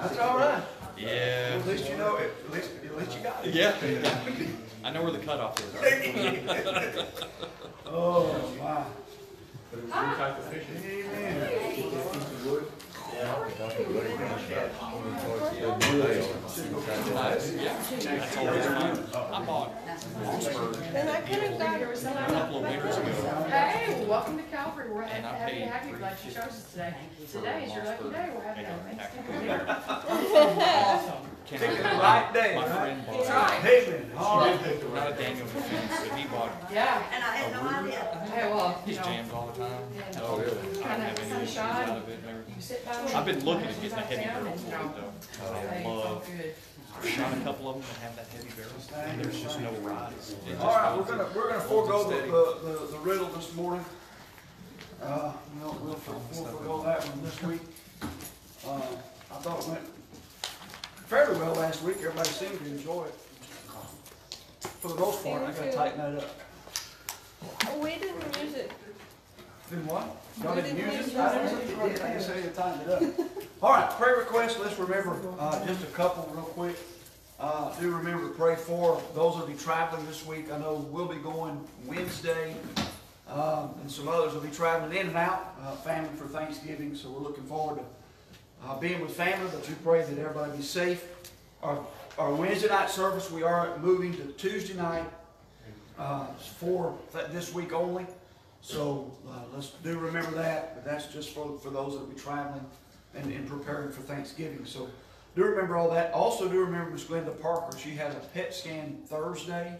That's all right. Yeah. At least you know it. At least, at least you got it. Yeah. I know where the cutoff is. Oh, my. Yeah, that's always fun. I bought Mossberg And I could have got a couple of winters ago. Hey, welcome to Calvary. We're And I happy to paid have you. Glad you chose us today. Today is your lucky day. We're having a Thanksgiving dinner. Can Picking the I- right day, My right? friend That's bought, right. Amen. All right. not a Daniel defense, but he bought, Yeah. And I had no idea. Hey, well, you he's know, jammed all the time. Yeah. Oh, really? I don't have any issues sunshine. out of it and everything. you sit down. I've been looking at getting a heavy barrel for it though. hey, I love. I shot a couple of them that have that heavy barrel and there's just no rise. It just All right, we're holds gonna, it- we're gonna holds it forego the, the, the- the riddle this morning. Uh, we'll, we'll for- we'll forego that one this week. Uh, I thought it went fairly well last week, everybody seemed to enjoy it. For the most part, I gotta tighten that up. We didn't use it. Did what? Y'all didn't use it? I didn't, I didn't say you tightened it up. All right, prayer requests, let's remember, uh, just a couple real quick. Uh, do remember to pray for those that'll be traveling this week. I know we'll be going Wednesday, um, and some others will be traveling in and out, uh, family for Thanksgiving, so we're looking forward to, uh, being with family, but we pray that everybody be safe. Our, our Wednesday night service, we are moving to Tuesday night, uh, for th- this week only. So, uh, let's do remember that, but that's just for, for those that will be traveling and, and preparing for Thanksgiving. So, do remember all that. Also, do remember Miss Glenda Parker, she had a PET scan Thursday.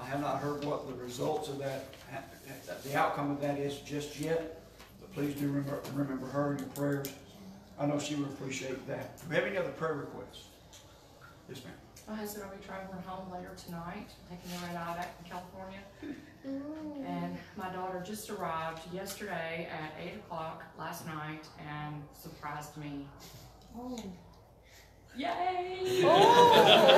I have not heard what the results of that, ha- the outcome of that is just yet, but please do remember, remember her in your prayers. I know she would appreciate that. Do we have any other prayer requests? Yes, ma'am. My husband will be traveling home later tonight, taking the red eye back from California. And my daughter just arrived yesterday at eight o'clock last night and surprised me. Oh. Yay! Oh.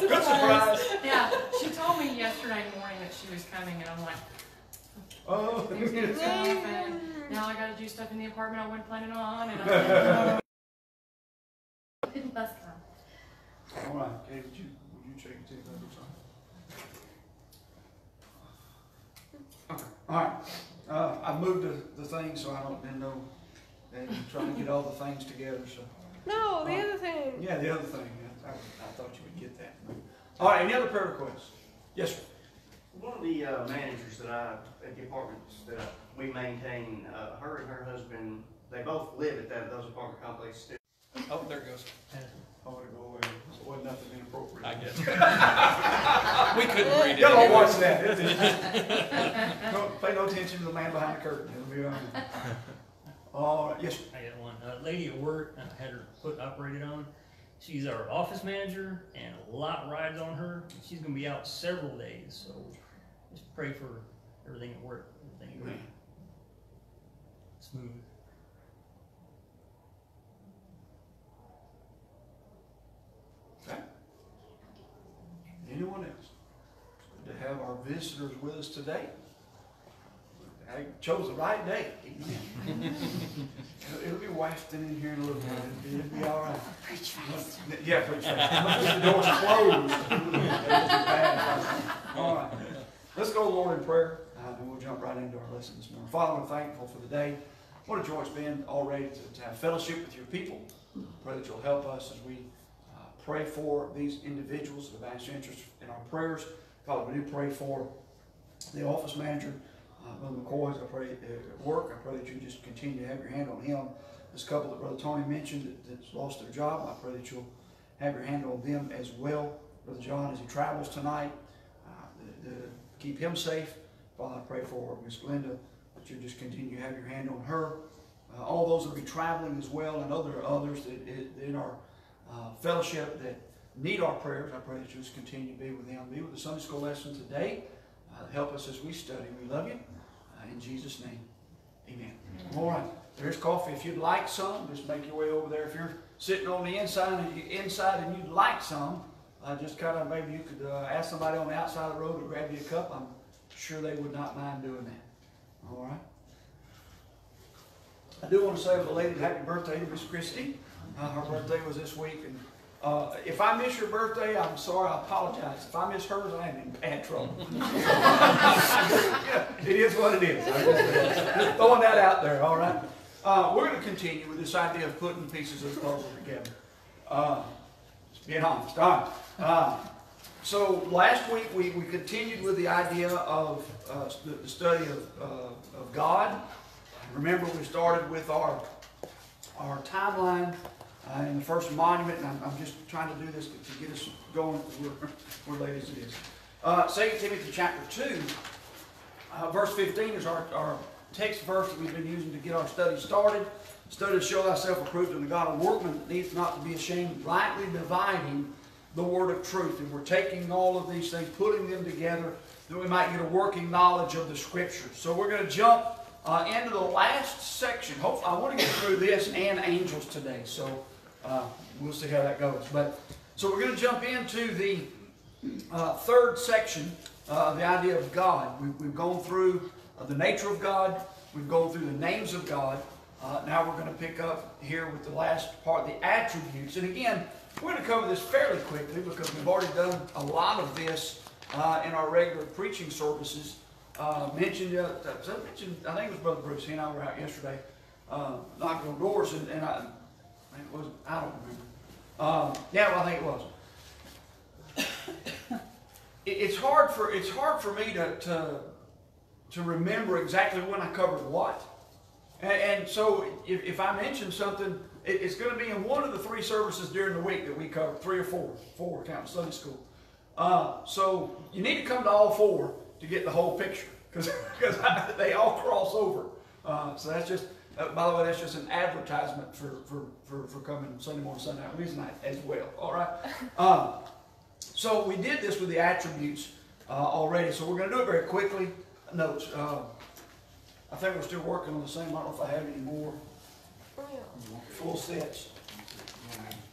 Good surprise. Yeah, she told me yesterday morning that she was coming and I'm like, Oh. things get stuff and now I gotta do stuff in the apartment I wasn't planning on and I'm. That's fine. All right, Kay, would you, would you check and see if that looks all right? All right, uh, I moved the, the thing, so I don't, didn't know, and trying to get all the things together, so. No, the other thing. Yeah, the other thing, I, I I thought you would get that. All right, any other prayer requests? Yes, sir. One of the uh, managers that I, at the apartments that we maintain, uh, her and her husband, they both live at that, those apartment complexes. still. Oh, there it goes. I want to go away, it wasn't nothing inappropriate. I guess. We couldn't read it. Y'all don't anyway. watch that. Don't pay no attention to the man behind the curtain, it'll be all right. All right, yes, sir. I got one. A lady at work, I had her foot operated on. She's our office manager and a lot rides on her. She's gonna be out several days, so just pray for everything at work, everything going smooth. Okay. Anyone else? Good to have our visitors with us today. I chose the right day. It'll- It'll be wafting in here in a little bit. It'll be, it'll be all right. Preach fast. Yeah, preach fast. The door's closed. That'll be bad. All right. Let's go, Lord, in prayer, uh, and we'll jump right into our lesson this morning. Father, we're thankful for the day. What a joy it's been already to, to have fellowship with your people. Pray that you'll help us as we uh, pray for these individuals that have asked interest in our prayers. Father, we do pray for the office manager, uh, Brother McCoy, I pray uh, at work. I pray that you just continue to have your hand on him. This couple that Brother Tony mentioned that, that's lost their job, I pray that you'll have your hand on them as well. Brother John, as he travels tonight, uh, the, the, keep him safe. Father, I pray for Miss Glenda, that you just continue to have your hand on her. Uh, all those that will be traveling as well, and other others that, in our uh, fellowship that need our prayers, I pray that you just continue to be with them. Be with the Sunday school lesson today. Uh, help us as we study. We love you. Uh, in Jesus' name, amen. All right. There's coffee. If you'd like some, just make your way over there. If you're sitting on the inside and, you, inside and you'd like some, uh, just kind of maybe you could uh, ask somebody on the outside of the road to grab you a cup. I'm sure they would not mind doing that. All right. I do want to say a belated happy birthday to Miss Christie. Uh, her birthday was this week, and uh, if I miss your birthday, I'm sorry. I apologize. If I miss hers, I am in bad trouble. Yeah, it is what it is. Just, uh, throwing that out there. All right. Uh, we're going to continue with this idea of putting pieces of the puzzle together. Uh, just being honest. All right. Uh, so last week we, we continued with the idea of uh, the, study of, uh, of God. Remember, we started with our our timeline uh, in the first monument, and I'm, I'm just trying to do this to, to get us going. We're late as it is. Uh, 2 Timothy chapter 2, uh, verse 15 is our, our text verse that we've been using to get our study started. Study to show thyself approved unto God, a workman that needs not to be ashamed, rightly dividing the word of truth. And we're taking all of these things, putting them together, that we might get a working knowledge of the Scriptures. So we're going to jump uh, into the last section. I want to get through this and angels today. So uh, we'll see how that goes. But so we're going to jump into the uh, third section, uh, the idea of God. We've, we've gone through uh, the nature of God. We've gone through the names of God. Uh, now we're going to pick up here with the last part, the attributes. And again, we're going to cover this fairly quickly because we've already done a lot of this uh, in our regular preaching services. Uh, mentioned, uh, that mentioned, I think it was Brother Bruce. He and I were out yesterday uh, knocking on doors, and, and I, I think it was, I don't remember. Um, yeah, well, I think it was it- it's hard for it's hard for me to to, to remember exactly when I covered what, and, and so if, if I mention something, it's going to be in one of the three services during the week that we cover, three or four, four counting Sunday school. Uh, so you need to come to all four to get the whole picture because they all cross over. Uh, so that's just. Uh, by the way, that's just an advertisement for, for, for, for coming Sunday morning, Sunday night, Wednesday night as well. All right. Um, so we did this with the attributes uh, already, so we're going to do it very quickly. Notes. Uh, I think we're still working on the same. I don't know if I have any more Oh, yeah. full sets.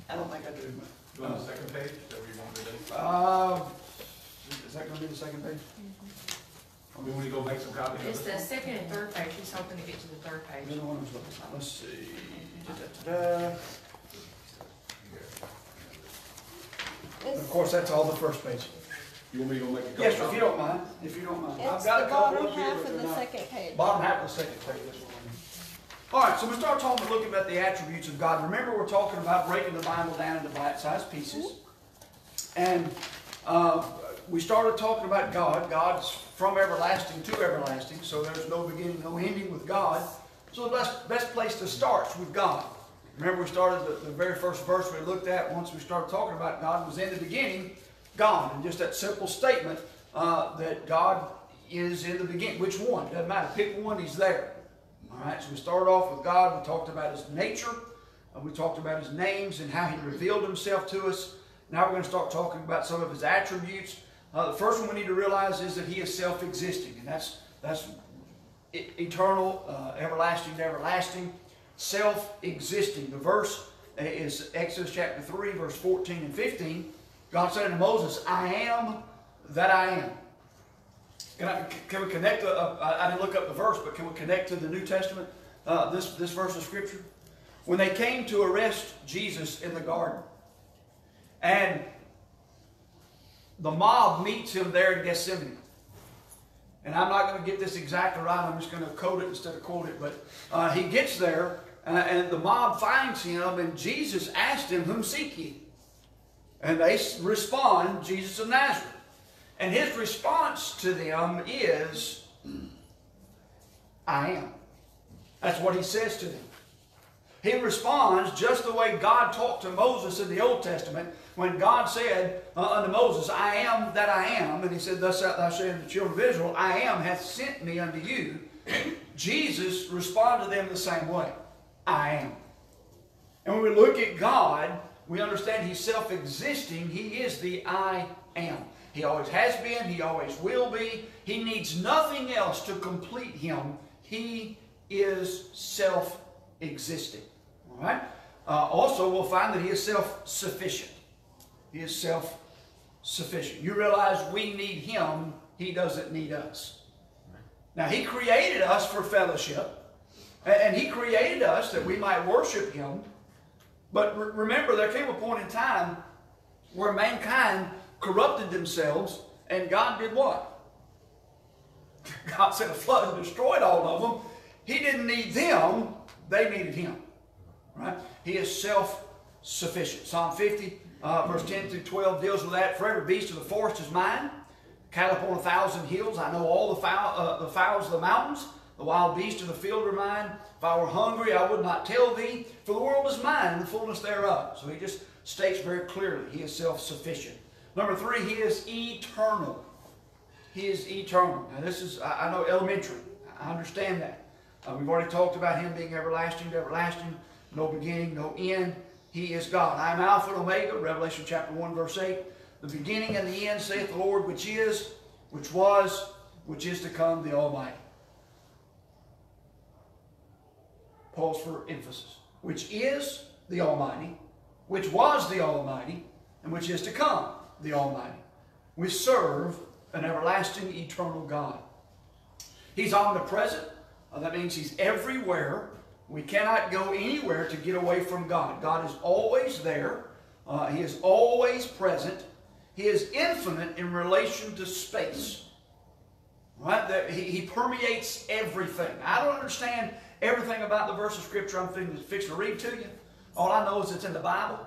I don't think I do. Do You want the second page, that we want to do? Uh, is that going to be the second page? I mean, when you go make some copies It's of the it. second and third page, he's hoping to get to the third page. other one was what? Let's see. Da-da-da-da. Of It's, course, that's all the first page. You want me to go make a copy? Yes, if you don't mind. If you don't mind. I've it's got the a couple bottom up here, half but of they're the not. second page. Bottom half of the second page, that's what I mean. All right, so we start talking, looking about the attributes of God. Remember, we're talking about breaking the Bible down into bite-sized pieces. And uh, we started talking about God. God's from everlasting to everlasting, so there's no beginning, no ending with God. So the best, best place to start is with God. Remember, we started the, the very first verse we looked at once we started talking about God was in the beginning, God. And just that simple statement uh, that God is in the beginning. Which one? Doesn't matter. Pick one, He's there. All right, so we started off with God. We talked about His nature. Uh, we talked about His names and how He revealed Himself to us. Now we're going to start talking about some of His attributes. Uh, the first one we need to realize is that He is self-existing, and that's that's eternal, uh, everlasting everlasting, self-existing. The verse is Exodus chapter 3, verse 14 and 15. God said to Moses, I am that I am. Can, I, can we connect, the, uh, I didn't look up the verse, but can we connect to the New Testament, uh, this, this verse of Scripture? When they came to arrest Jesus in the garden, and the mob meets him there in Gethsemane. And I'm not going to get this exactly right. I'm just going to quote it instead of quote it. But uh, he gets there, uh, and the mob finds him, and Jesus asked him, Whom seek ye? And they respond, Jesus of Nazareth. And his response to them is, I am. That's what he says to them. He responds just the way God talked to Moses in the Old Testament when God said uh, unto Moses, I am that I am. And he said, Thus shalt thou say unto the children of Israel, I am hath sent me unto you. Jesus responded to them the same way. I am. And when we look at God, we understand He's self existing. He is the I am. He always has been, He always will be. He needs nothing else to complete Him. He is self existing. All right? Uh, also, we'll find that He is self sufficient. He is self sufficient. You realize we need Him, He doesn't need us. Now, He created us for fellowship, and He created us that we might worship Him. But re- remember, there came a point in time where mankind corrupted themselves, and God did what? God sent a flood and destroyed all of them. He didn't need them, they needed him. Right? He is self-sufficient. Psalm 50, uh, verse 10 through 12 deals with that. For every beast of the forest is mine. Cattle upon a thousand hills. I know all the, fowl, uh, the fowls of the mountains. The wild beasts of the field are mine. If I were hungry, I would not tell thee, for the world is mine and the fullness thereof. So he just states very clearly he is self-sufficient. Number three, he is eternal. He is eternal. Now this is, I I know, elementary. I understand that. Uh, we've already talked about him being everlasting to everlasting, no beginning, no end. He is God. I am Alpha and Omega, Revelation chapter 1, verse 8. The beginning and the end, saith the Lord, which is, which was, which is to come, the Almighty. Pause for emphasis. Which is the Almighty, which was the Almighty, and which is to come, the Almighty. We serve an everlasting, eternal God. He's omnipresent. Uh, that means He's everywhere. We cannot go anywhere to get away from God. God is always there. Uh, he is always present. He is infinite in relation to space. Right? He, he permeates everything. I don't understand everything about the verse of Scripture I'm fixing to read to you. All I know is it's in the Bible,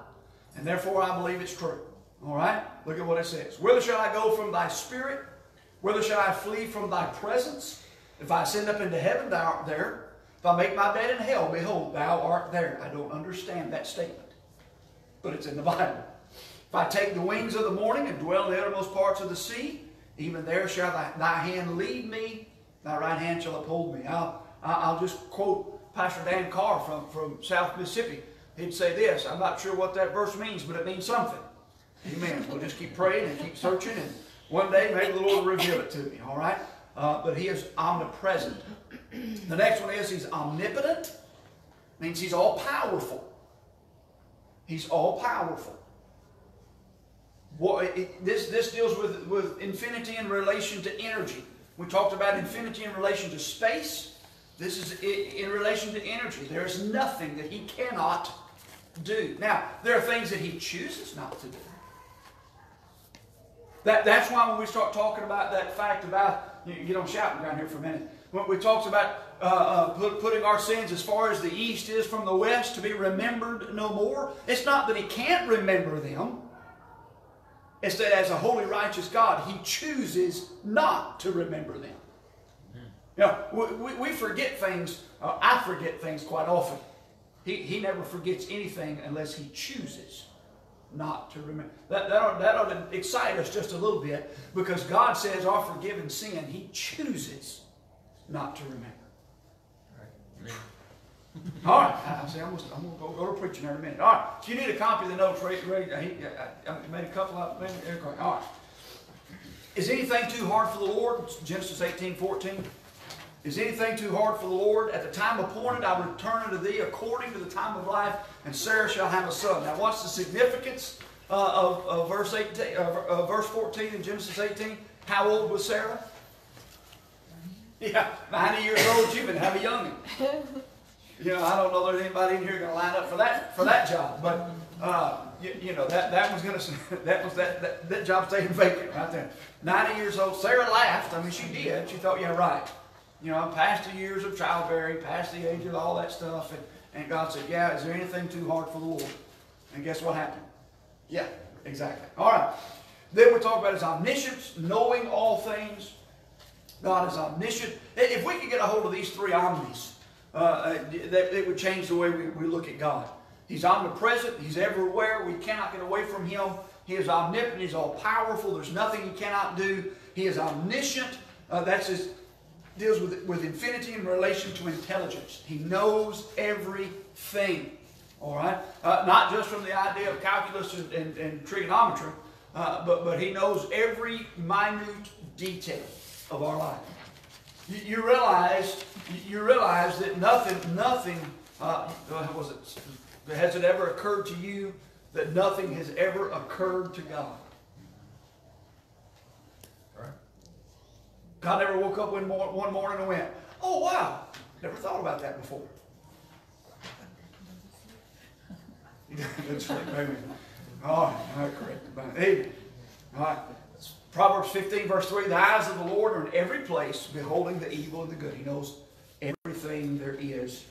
and therefore I believe it's true. All right? Look at what it says. Whither shall I go from thy spirit? Whither shall I flee from thy presence? If I ascend up into heaven, thou art there. If I make my bed in hell, behold, thou art there. I don't understand that statement, but it's in the Bible. If I take the wings of the morning and dwell in the uttermost parts of the sea, even there shall thy, thy hand lead me, thy right hand shall uphold me. I'll, I'll just quote Pastor Dan Carr from, from South Mississippi. He'd say this, I'm not sure what that verse means, but it means something. Amen. We'll just keep praying and keep searching, and one day maybe the Lord will reveal it to me, all right? Uh, but He is omnipresent. The next one is He's omnipotent, means He's all powerful. He's all powerful. What, it, this, this deals with, with infinity in relation to energy. We talked about infinity in relation to space. This is in relation to energy. There is nothing that he cannot do. Now, there are things that he chooses not to do. That, that's why when we start talking about that fact about, you, you don't shout down here for a minute. When we talked about uh, uh, put, putting our sins as far as the east is from the west to be remembered no more, it's not that he can't remember them. It's that as a holy, righteous God, he chooses not to remember them. You know, we, we, we forget things. Uh, I forget things quite often. He, he never forgets anything unless he chooses not to remember. That, that, ought, that ought to excite us just a little bit because God says our forgiven sin, he chooses not to remember. All right, I, I say I'm I'm gonna go, go to preaching in a minute. All right, if you need a copy of the notes, ready, ready, I, I, I made a couple of them. All right. Is anything too hard for the Lord? Genesis 18, 14. Is anything too hard for the Lord? At the time appointed, I will return unto thee according to the time of life, and Sarah shall have a son. Now, what's the significance uh, of, of verse 18, uh, verse 14 in Genesis 18? How old was Sarah? Yeah, 90 years old. She even have a youngin. You know, I don't know there's anybody in here going to line up for that for that job, but uh, you, you know that that was going to that was that, that that job staying vacant right there. 90 years old. Sarah laughed. I mean, she did. She thought, yeah, right. You know, I'm past the years of childbearing, past the age of all that stuff, and and God said, yeah, is there anything too hard for the Lord? And guess what happened? Yeah, exactly. All right. Then we talk about his omniscience, knowing all things. God is omniscient. If we could get a hold of these three omnis, uh, that it would change the way we, we look at God. He's omnipresent. He's everywhere. We cannot get away from Him. He is omnipotent. He's all powerful. There's nothing He cannot do. He is omniscient. Uh, that's his deals with with infinity in relation to intelligence. He knows everything. All right, uh, not just from the idea of calculus and, and, and trigonometry, uh, but but He knows every minute detail of our life. You, you realize you realize that nothing nothing uh, was it has it ever occurred to you that nothing has ever occurred to God? God never woke up one, mor- one morning and went, "Oh wow, never thought about that before." That's right, maybe. All right, all right, correct. Amen. All right. Proverbs 15, verse 3 The eyes of the Lord are in every place, beholding the evil and the good. He knows everything there is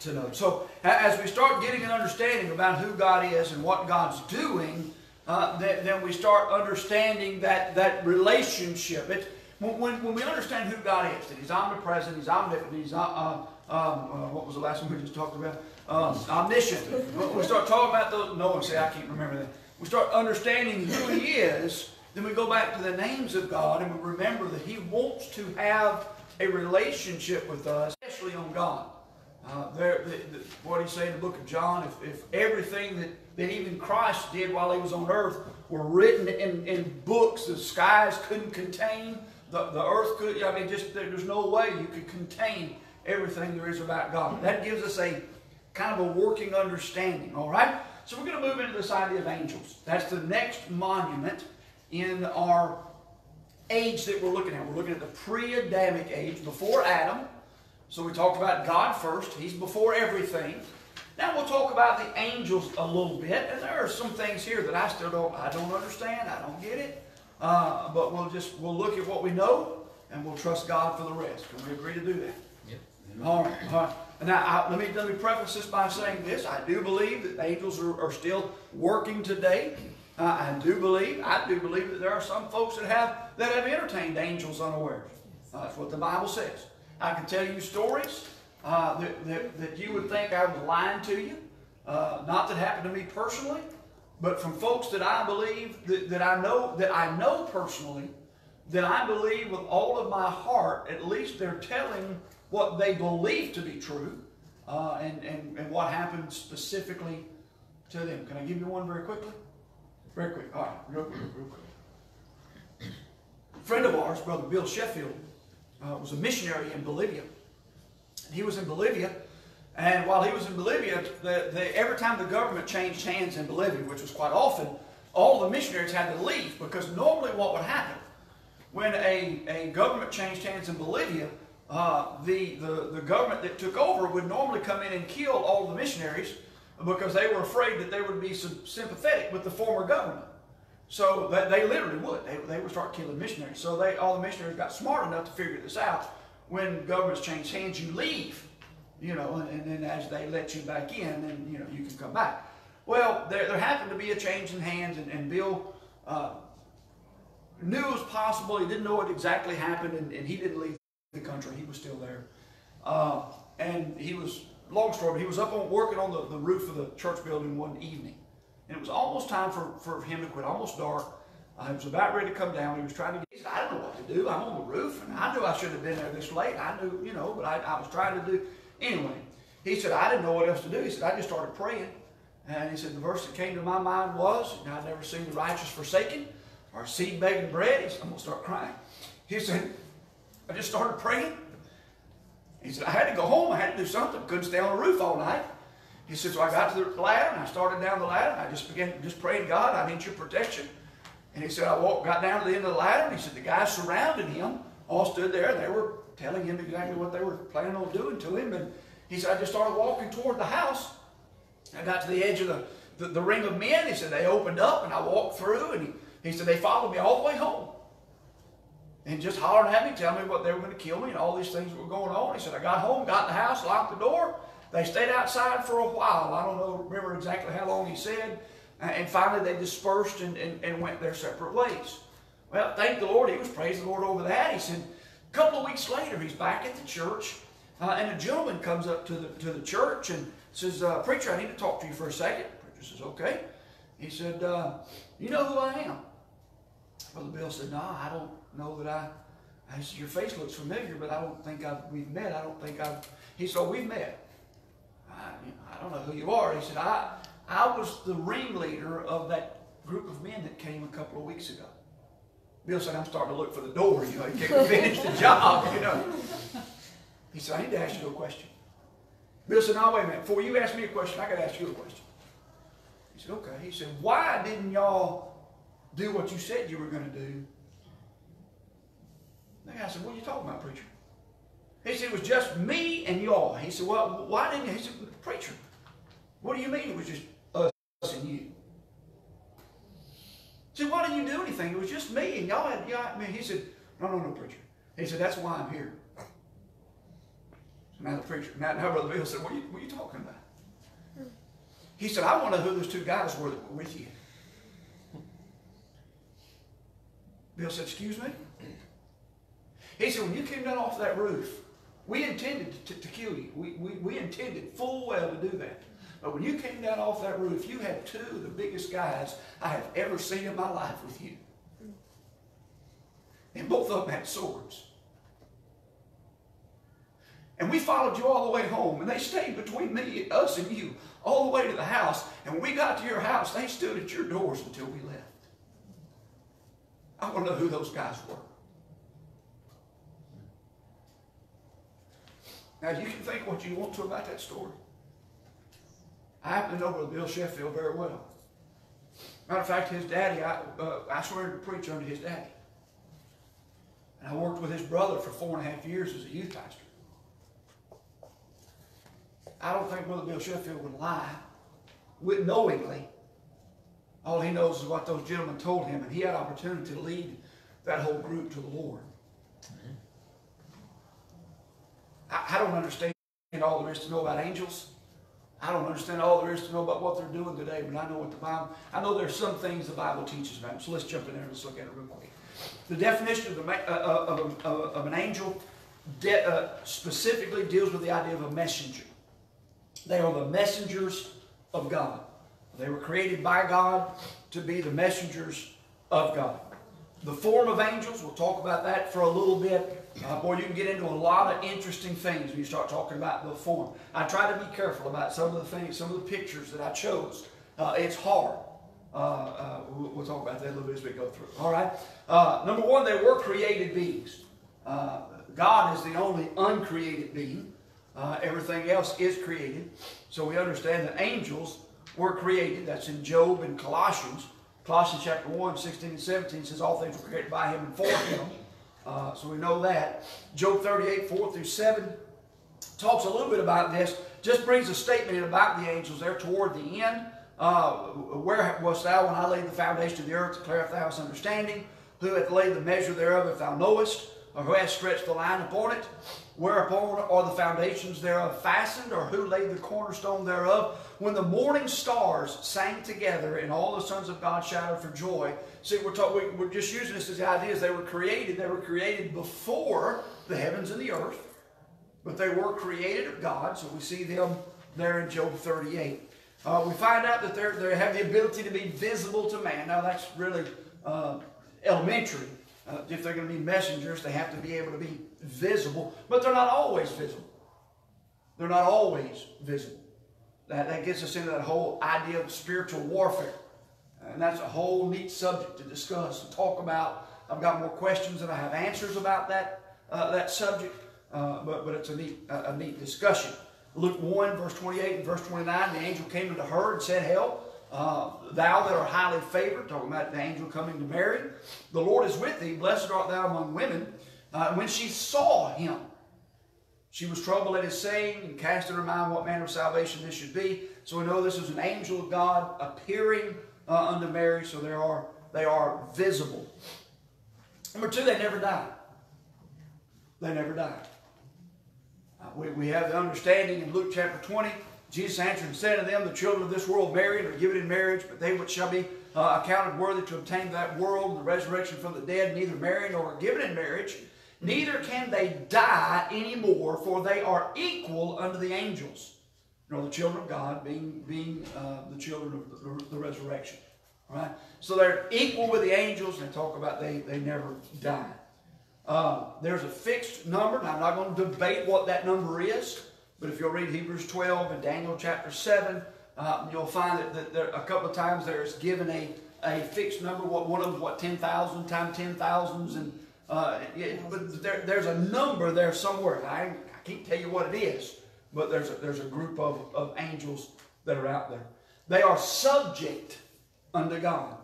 to know. So, as we start getting an understanding about who God is and what God's doing, uh, then, then we start understanding that, that relationship. It, when, when we understand who God is, that He's omnipresent, He's omnipotent, He's uh, uh, um, uh, what was the last one we just talked about? Um, omniscient. We start talking about those, no one say I can't remember that. We start understanding who He is, then we go back to the names of God and we remember that He wants to have a relationship with us, especially on God. Uh, there, the, the, what he say in the book of John, if, if everything that, that even Christ did while he was on earth were written in, in books the skies couldn't contain, the, the earth could, I mean, just there's no way you could contain everything there is about God. That gives us a kind of a working understanding, all right? So we're going to move into this idea of angels. That's the next monument in our age that we're looking at. We're looking at the pre-Adamic age, before Adam. So we talked about God first. He's before everything. Now we'll talk about the angels a little bit, and there are some things here that I still don't, I don't understand. I don't get it. Uh, but we'll just we'll look at what we know, and we'll trust God for the rest. Can we agree to do that? Yep. All right, all right. Now, I, let me let me preface this by saying this: I do believe that angels are, are still working today. Uh, I do believe, I do believe that there are some folks that have that have entertained angels unawares. Uh, that's what the Bible says. I can tell you stories uh, that, that that you would think I was lying to you. Uh, not that happened to me personally, but from folks that I believe that, that I know that I know personally that I believe with all of my heart, at least they're telling what they believe to be true uh, and, and, and what happened specifically to them. Can I give you one very quickly? Very quick. All right, real quick, real quick. A friend of ours, Brother Bill Sheffield, uh, was a missionary in Bolivia. And he was in Bolivia, and while he was in Bolivia, the, the, every time the government changed hands in Bolivia, which was quite often, all the missionaries had to leave because normally what would happen when a, a government changed hands in Bolivia, uh, the, the, the government that took over would normally come in and kill all the missionaries because they were afraid that they would be sym- sympathetic with the former government. So they, they literally would. They, they would start killing missionaries. So they, all the missionaries got smart enough to figure this out. When governments change hands, you leave, you know, and, and then as they let you back in, then, you know, you can come back. Well, there, there happened to be a change in hands, and, and Bill uh, knew it was possible. He didn't know what exactly happened, and, and he didn't leave the country. He was still there. Uh, and he was, long story, but he was up on working on the, the roof of the church building one evening. And it was almost time for, for him to quit, almost dark. Uh, he was about ready to come down. He was trying to get, he said, I don't know what to do. I'm on the roof, and I knew I shouldn't have been there this late. I knew, you know, but I, I was trying to do. Anyway, he said, I didn't know what else to do. He said, I just started praying. And he said, the verse that came to my mind was, I've never seen the righteous forsaken or seed begging bread. He said, I'm going to start crying. He said, I just started praying. He said, I had to go home. I had to do something. Couldn't stay on the roof all night. He said, so I got to the ladder and I started down the ladder and I just began just praying, God, I need your protection. And he said, I walked, got down to the end of the ladder and he said, the guys surrounding him all stood there. They were telling him exactly what they were planning on doing to him. And he said, I just started walking toward the house. I got to the edge of the, the, the ring of men. He said, they opened up and I walked through and he, he said, they followed me all the way home. And just hollering at me, telling me what they were going to kill me and all these things were going on. He said, I got home, got in the house, locked the door. They stayed outside for a while. I don't know, remember exactly how long he said. Uh, And finally they dispersed and, and, and went their separate ways. Well, thank the Lord. He was praising the Lord over that. He said, a couple of weeks later, he's back at the church. Uh, and a gentleman comes up to the, to the church and says, uh, Preacher, I need to talk to you for a second. Preacher says, Okay. He said, uh, You know who I am? Brother Bill said, No, I don't know that I. I said, Your face looks familiar, but I don't think I've, we've met. I don't think I've. He said, oh, We've met. I, I don't know who you are. He said, I, I was the ringleader of that group of men that came a couple of weeks ago. Bill said, I'm starting to look for the door. You know, he can't finish the job, you know. He said, I need to ask you a question. Bill said, no, wait a minute. Before you ask me a question, I got to ask you a question. He said, okay. He said, why didn't y'all do what you said you were going to do? The guy said, what are you talking about, preacher? He said, it was just me and y'all. He said, well, why didn't you? He said, preacher, What do you mean it was just us and you? He said, why didn't you do anything? It was just me and y'all had, y'all, I he said, no, no, no, preacher. He said, that's why I'm here. Now the preacher, now, now Brother Bill said, what are you, what are you talking about? He said, I want to know who those two guys were that were with you. Bill said, excuse me? He said, when you came down off that roof, we intended to, to kill you. We, we, we intended full well to do that. But when you came down off that roof, you had two of the biggest guys I have ever seen in my life with you. And both of them had swords. And we followed you all the way home, and they stayed between me, us, and you, all the way to the house. And when we got to your house, they stood at your doors until we left. I want to know who those guys were. Now, you can think what you want to about that story. I happen to know Bill Sheffield very well. Matter of fact, his daddy, I, uh, I swear to preach under his daddy. And I worked with his brother for four and a half years as a youth pastor. I don't think Brother Bill Sheffield would lie with knowingly. All he knows is what those gentlemen told him, and he had opportunity to lead that whole group to the Lord. I, I don't understand all there is to know about angels. I don't understand all there is to know about what they're doing today, but I know what the Bible, I know there's some things the Bible teaches about them. So let's jump in there and let's look at it real quick. The definition of, the, uh, of, a, of, an angel de, uh, specifically deals with the idea of a messenger. They are the messengers of God. They were created by God to be the messengers of God. The form of angels, we'll talk about that for a little bit. Uh, boy, you can get into a lot of interesting things when you start talking about the form. I try to be careful about some of the things, some of the pictures that I chose. Uh, it's hard. Uh, uh we'll, we'll, talk about that a little bit as we go through. All right. Uh, number one, they were created beings. Uh, God is the only uncreated being. everything else is created. So we understand that angels were created. That's in Job and Colossians. Colossians chapter 1, 16 and 17 says all things were created by him and for him. Uh, so we know that. Job 38, 4 through 7 talks a little bit about this. Just brings a statement in about the angels there toward the end. Uh, where wast thou when I laid the foundation of the earth? Declare if thou hast understanding. Who hath laid the measure thereof, if thou knowest? Or who hath stretched the line upon it? Whereupon are the foundations thereof fastened? Or who laid the cornerstone thereof? When the morning stars sang together and all the sons of God shouted for joy. See, we're, talking, we're just using this as the ideas. They were created. They were created before the heavens and the earth. But they were created of God. So we see them there in Job 38. Uh, we find out that they have the ability to be visible to man. Now that's really uh, elementary. Uh, if they're going to be messengers, they have to be able to be visible, but they're not always visible. They're not always visible. That, that gets us into that whole idea of spiritual warfare. And that's a whole neat subject to discuss and talk about. I've got more questions than I have answers about that, uh, that subject, uh, but, but it's a neat, a, neat discussion. Luke 1, verse 28 and verse 29, the angel came unto her and said, Hail, uh, thou that art highly favored, talking about the angel coming to Mary, the Lord is with thee, blessed art thou among women. Uh, when she saw him, she was troubled at his saying and cast in her mind what manner of salvation this should be. So we know this is an angel of God appearing uh, unto Mary, so they are, they are visible. Number two, they never died. They never died. Uh, we, we have the understanding in Luke chapter 20 Jesus answered and said to them, The children of this world marry and are given in marriage, but they which shall be uh, accounted worthy to obtain that world and the resurrection from the dead neither marry nor are given in marriage, neither can they die any more, for they are equal unto the angels. Nor the children of God being, being uh, the children of the, the resurrection. All right? So they're equal with the angels, and they talk about they, they never die. Uh, there's a fixed number. Now, I'm not going to debate what that number is. But if you'll read Hebrews 12 and Daniel chapter 7, uh, you'll find that, that there, a couple of times there's given a, a fixed number. What One of them, what, 10,000 times 10,000s. And, uh, but there, there's a number there somewhere. I, I can't tell you what it is, but there's a, there's a group of, of angels that are out there. They are subject unto God.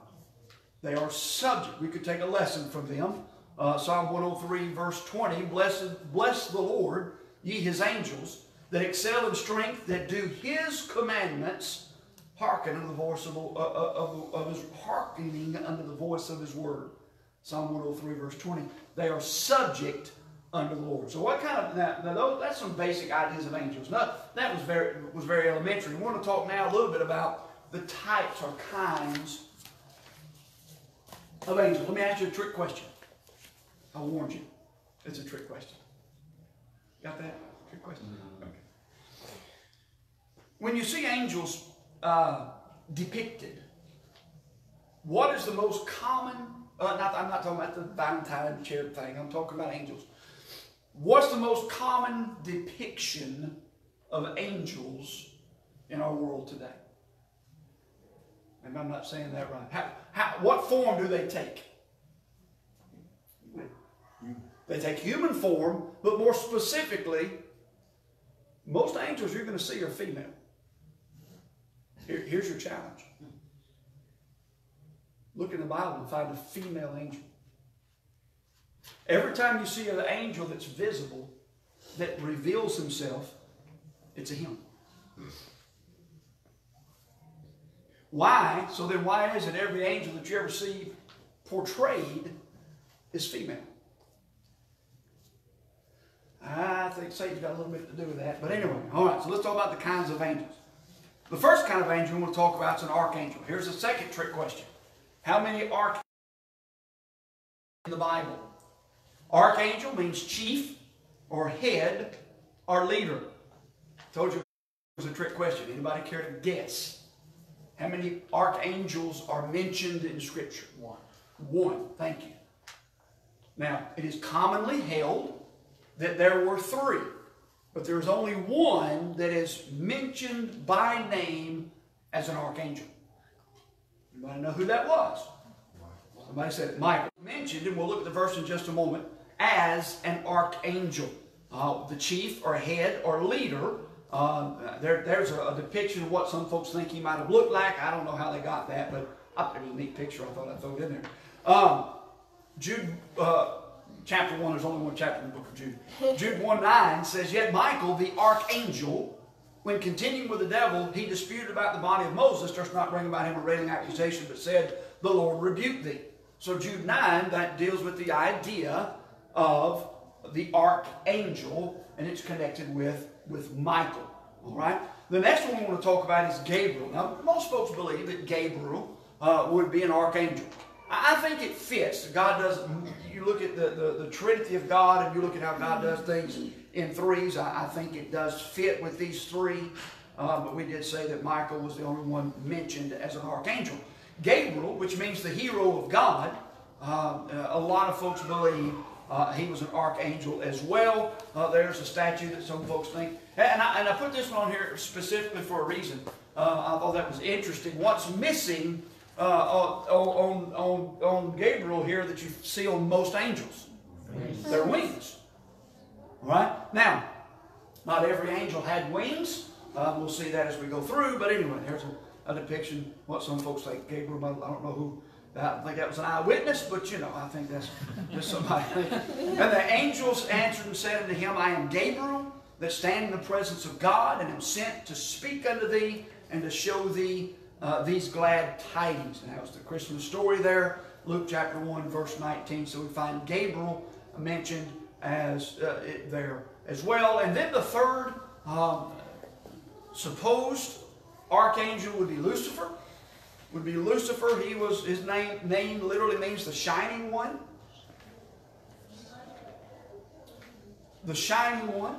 They are subject. We could take a lesson from them. Uh, Psalm 103, verse 20, Blessed, Bless the Lord, ye his angels, that excel in strength, that do his commandments, hearken unto the voice of, uh, uh, of, of his hearkening unto the voice of his word. Psalm 103, verse 20. They are subject unto the Lord. So what kind of now, now that's some basic ideas of angels. Now, that was very was very elementary. We want to talk now a little bit about the types or kinds of angels. Let me ask you a trick question. I warned you. It's a trick question. Got that? Question? Okay. When you see angels uh, depicted, what is the most common? Uh, not, I'm not talking about the Valentine cherub thing. I'm talking about angels. What's the most common depiction of angels in our world today? Maybe I'm not saying that right. How, how, what form do they take? They take human form, but more specifically, most angels you're going to see are female. Here, here's your challenge. Look in the Bible and find a female angel. Every time you see an angel that's visible, that reveals himself, it's a him. Why? So then, why is it every angel that you ever see portrayed is female? I think Satan's got a little bit to do with that. But anyway, all right, so let's talk about the kinds of angels. The first kind of angel we want to talk about is an archangel. Here's the second trick question How many archangels in the Bible? Archangel means chief or head or leader. Told you it was a trick question. Anybody care to guess? How many archangels are mentioned in Scripture? One. One, thank you. Now, it is commonly held that there were three, but there is only one that is mentioned by name as an archangel. Anybody know who that was? Somebody said Michael. Mentioned, and we'll look at the verse in just a moment, as an archangel. Uh, the chief or head or leader. Uh, there, there's a, a, depiction of what some folks think he might have looked like. I don't know how they got that, but uh, it a neat picture. I thought I'd throw it in there. Um, Jude uh, chapter 1, there's only one chapter in the book of Jude. Jude 1 9 says, Yet Michael, the archangel, when continuing with the devil, he disputed about the body of Moses, durst not bring about him a railing accusation, but said, The Lord rebuked thee. So Jude 9, that deals with the idea of the archangel, and it's connected with, with Michael. All right? The next one we want to talk about is Gabriel. Now, most folks believe that Gabriel uh, would be an archangel. I think it fits. God does, you look at the, the, the, Trinity of God and you look at how God does things in threes. I, I think it does fit with these three. Uh, but we did say that Michael was the only one mentioned as an archangel. Gabriel, which means the hero of God, uh, a lot of folks believe uh, he was an archangel as well. Uh, there's a statue that some folks think. And I, and I put this one on here specifically for a reason. Uh, I thought that was interesting. What's missing uh, on, on, on Gabriel here that you see on most angels. Wings. Their wings. All right? Now, not every angel had wings. Uh, we'll see that as we go through. But anyway, there's a, a depiction. What some folks think Gabriel, I don't know who. I think that was an eyewitness, but you know, I think that's just somebody. and the angels answered and said unto him, I am Gabriel, that stand in the presence of God, and am sent to speak unto thee and to show thee uh, these glad tidings. And that was the Christmas story there, Luke chapter 1, verse 19. So we find Gabriel mentioned as uh, there as well. And then the third um, supposed archangel would be Lucifer. Would be Lucifer. He was his name. Name literally means the shining one. The shining one.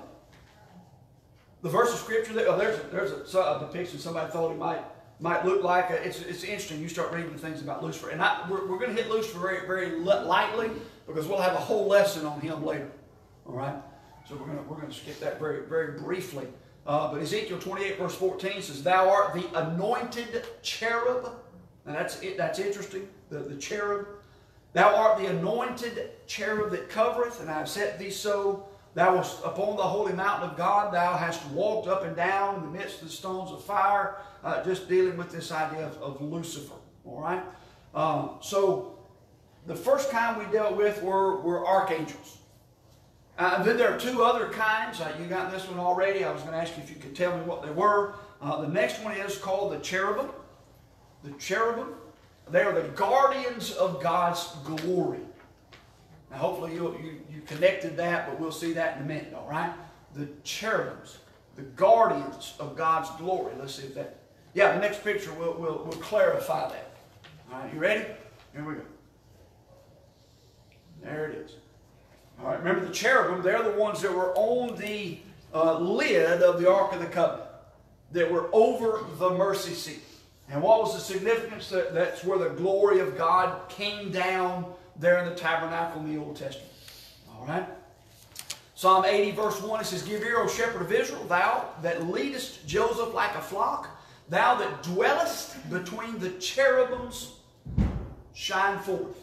The verse of scripture. That, oh, there's a, there's a, a depiction. Somebody thought he might might look like. A, it's, it's interesting. You start reading things about Lucifer. And I, we're, we're going to hit Lucifer very, very lightly because we'll have a whole lesson on him later. All right? So we're going to, we're to skip that very, very briefly. Uh, but Ezekiel 28, verse 14 says, Thou art the anointed cherub. Now that's, it, that's interesting, the, the cherub. Thou art the anointed cherub that covereth, and I have set thee so. Thou wast upon the holy mountain of God. Thou hast walked up and down in the midst of the stones of fire uh, just dealing with this idea of, of Lucifer. All right? Um, so the first kind we dealt with were, were archangels. Uh, then there are two other kinds. Uh, you got this one already. I was going to ask you if you could tell me what they were. Uh, the next one is called the cherubim. The cherubim. They are the guardians of God's glory. Now, hopefully, you, you, you connected that, but we'll see that in a minute, all right? The cherubims, the guardians of God's glory. Let's see if that. Yeah, the next picture will, will, will clarify that. All right, you ready? Here we go. There it is. All right, remember the cherubim, they're the ones that were on the uh, lid of the Ark of the Covenant, that were over the mercy seat. And what was the significance? That, that's where the glory of God came down there in the tabernacle in the Old Testament. All right? Psalm 80, verse 1, it says, Give ear, O shepherd of Israel, thou that leadest Joseph like a flock, thou that dwellest between the cherubims, shine forth.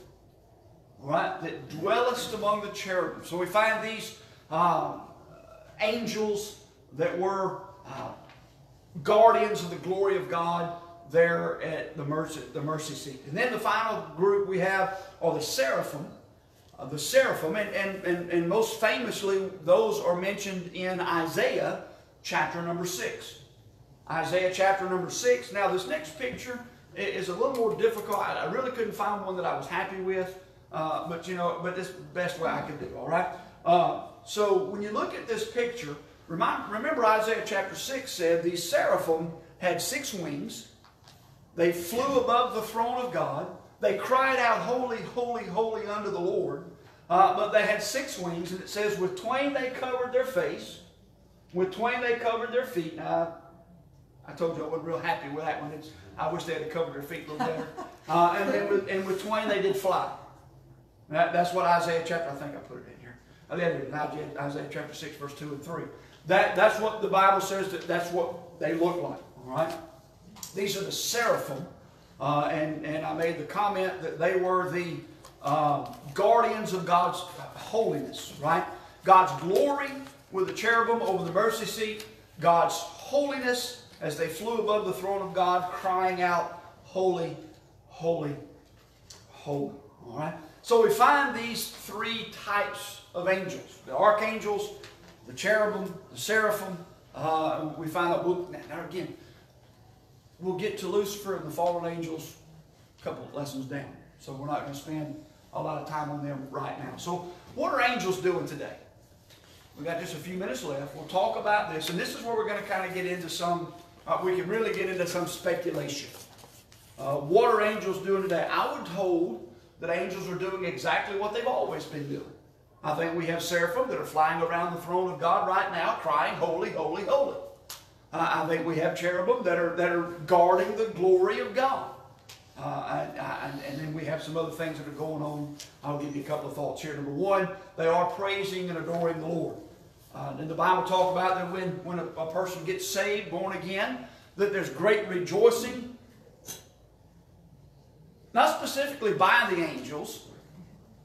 All right? That dwellest among the cherubims. So we find these um, angels that were uh, guardians of the glory of God there at the mercy, the mercy seat. And then the final group we have are the seraphim. Uh, the seraphim, and, and, and, and most famously, those are mentioned in Isaiah chapter number 6. Isaiah chapter number 6. Now, this next picture is a little more difficult. I, really couldn't find one that I was happy with, uh, but you know, but this best way I could do, all right? Uh, so, when you look at this picture, remind, remember Isaiah chapter 6 said these seraphim had six wings they flew above the throne of God. They cried out, Holy, holy, holy unto the Lord. Uh, but they had six wings, and it says, With twain they covered their face, with twain they covered their feet. Now, I told you I wasn't real happy with that one. It's, I wish they had covered their feet a little better. Uh, and then with, and with twain they did fly. That, that's what Isaiah chapter, I think I put it in here. I did it in Isaiah, Isaiah chapter 6, verse 2 and 3. That, that's what the Bible says, that that's what they look like. All right? These are the seraphim. Uh, and, and I made the comment that they were the uh, guardians of God's holiness, right? God's glory with the cherubim over the mercy seat, God's holiness as they flew above the throne of God, crying out, Holy, holy, holy. All right? So we find these three types of angels the archangels, the cherubim, the seraphim. Uh, we find well, now again, we'll get to Lucifer and the fallen angels a couple of lessons down. So we're not going to spend a lot of time on them right now. So what are angels doing today? We've got just a few minutes left. We'll talk about this. And this is where we're going to kind of get into some, uh, we can really get into some speculation. Uh, what are angels doing today? I would hold that angels are doing exactly what they've always been doing. I think we have seraphim that are flying around the throne of God right now crying, Holy, holy, holy. Uh, I think we have cherubim that are, that are guarding the glory of God. Uh, I, I, and then we have some other things that are going on. I'll give you a couple of thoughts here. Number one, they are praising and adoring the Lord. Uh, and the Bible talk about that when, when a, a person gets saved, born again, that there's great rejoicing. Not specifically by the angels,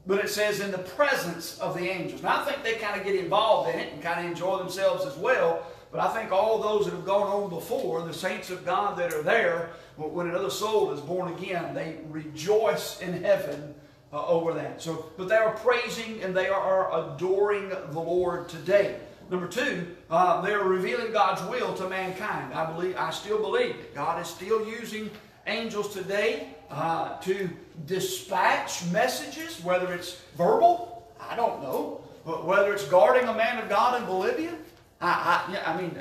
but it says in the presence of the angels. Now I think they kind of get involved in it and kind of enjoy themselves as well. But I think all those that have gone on before, the saints of God that are there, when another soul is born again, they rejoice in heaven uh, over that. So, but they are praising and they are adoring the Lord today. Number two, uh, they are revealing God's will to mankind. I believe, I still believe that God is still using angels today uh, to dispatch messages, whether it's verbal, I don't know, but whether it's guarding a man of God in Bolivia, I, I, yeah, I mean,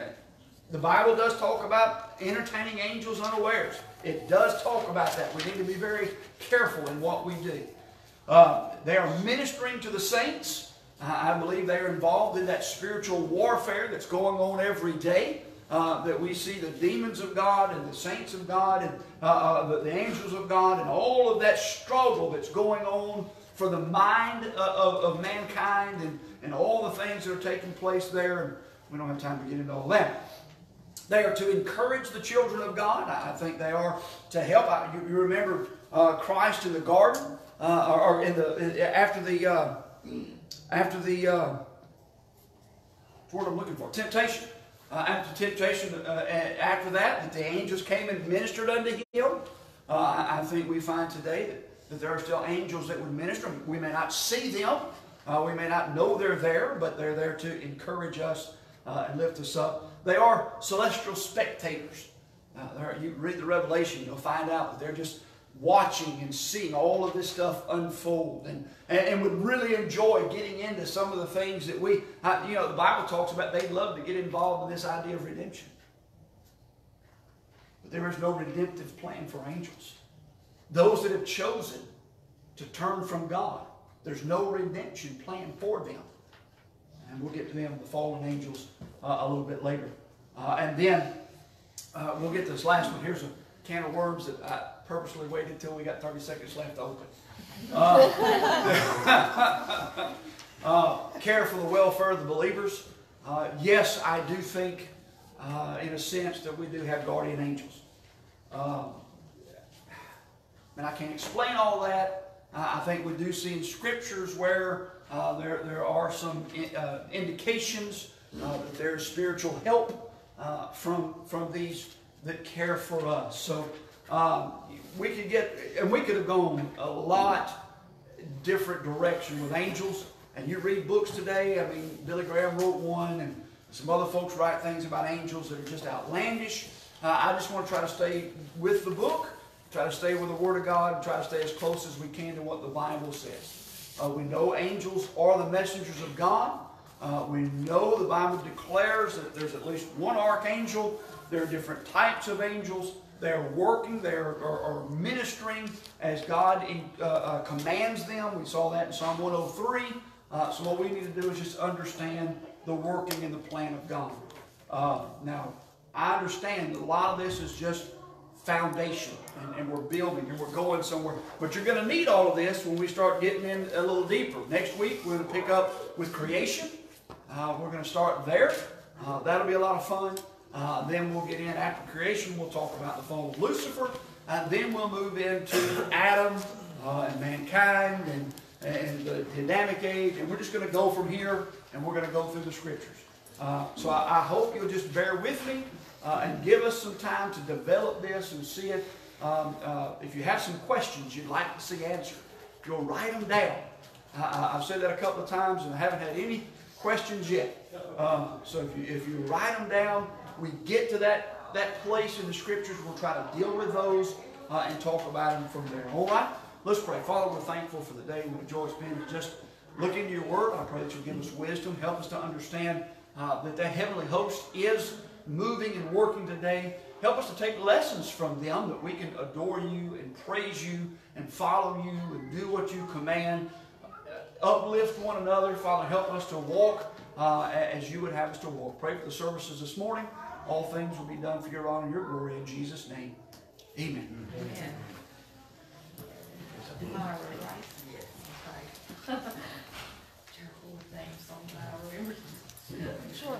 the Bible does talk about entertaining angels unawares. It does talk about that. We need to be very careful in what we do. Uh, they are ministering to the saints. I believe they are involved in that spiritual warfare that's going on every day. Uh, that we see the demons of God and the saints of God and uh, uh the, the, angels of God and all of that struggle that's going on for the mind uh, of, of mankind and, and all the things that are taking place there. We don't have time to get into all that. They are to encourage the children of God. I think they are to help. You, remember uh, Christ in the garden, uh, or in the after the uh, after the uh, what I'm looking for temptation. Uh, after temptation, uh, after that, that the angels came and ministered unto him. Uh, I think we find today that, that there are still angels that would minister. We may not see them, Uh, we may not know they're there, but they're there to encourage us uh, and lift us up. They are celestial spectators. Uh, you read the Revelation, you'll find out that they're just watching and seeing all of this stuff unfold and, and, and would really enjoy getting into some of the things that we, you know, the Bible talks about they'd love to get involved in this idea of redemption. But there is no redemptive plan for angels. Those that have chosen to turn from God, there's no redemption plan for them. And we'll get to them, the fallen angels, uh, a little bit later. Uh, and then uh, we'll get to this last one. Here's a can of worms that I purposely waited until we got 30 seconds left to open. Uh, uh, care for the welfare of the believers. Uh, yes, I do think, in a sense, that we do have guardian angels. Um, and I can't explain all that. I think we do see in scriptures where uh, there, there are some uh, indications uh, that there's spiritual help from, from these that care for us. So um, we could get, and we could have gone a lot different direction with angels. And you read books today, I mean, Billy Graham wrote one, and some other folks write things about angels that are just outlandish. Uh, I just want to try to stay with the book, try to stay with the Word of God, and try to stay as close as we can to what the Bible says. Uh, we know angels are the messengers of God. Uh, we know the Bible declares that there's at least one archangel. There are different types of angels. They're working, they're are, are ministering as God in, uh, uh, commands them. We saw that in Psalm 103. Uh, so what we need to do is just understand the working and the plan of God. Uh, now, I understand that a lot of this is just foundation, and, and we're building and we're going somewhere. But you're going to need all of this when we start getting in a little deeper. Next week, we're going to pick up with creation. Uh, we're going to start there. Uh, that'll be a lot of fun. Uh, then we'll get in after creation. We'll talk about the fall of Lucifer. And then we'll move into Adam uh, and mankind and, and the Adamic age. And we're just going to go from here and we're going to go through the scriptures. Uh, so I, I hope you'll just bear with me uh, and give us some time to develop this and see it. Um, uh, if you have some questions you'd like to see answered, you'll write them down. I, I've said that a couple of times and I haven't had any questions yet. Uh, so if you, if you write them down, we get to that, that place in the scriptures, we'll try to deal with those uh, and talk about them from there. All right? Let's pray. Father, we're thankful for the day it's been to just look into your word. I pray that you'll give us wisdom, help us to understand uh, that that heavenly host is moving and working today. Help us to take lessons from them that we can adore you and praise you and follow you and do what you command. Uh, uplift one another. Father, help us to walk uh, as you would have us to walk. Pray for the services this morning. All things will be done for your honor and your glory in Jesus' name. Amen. Amen. Amen. Sure.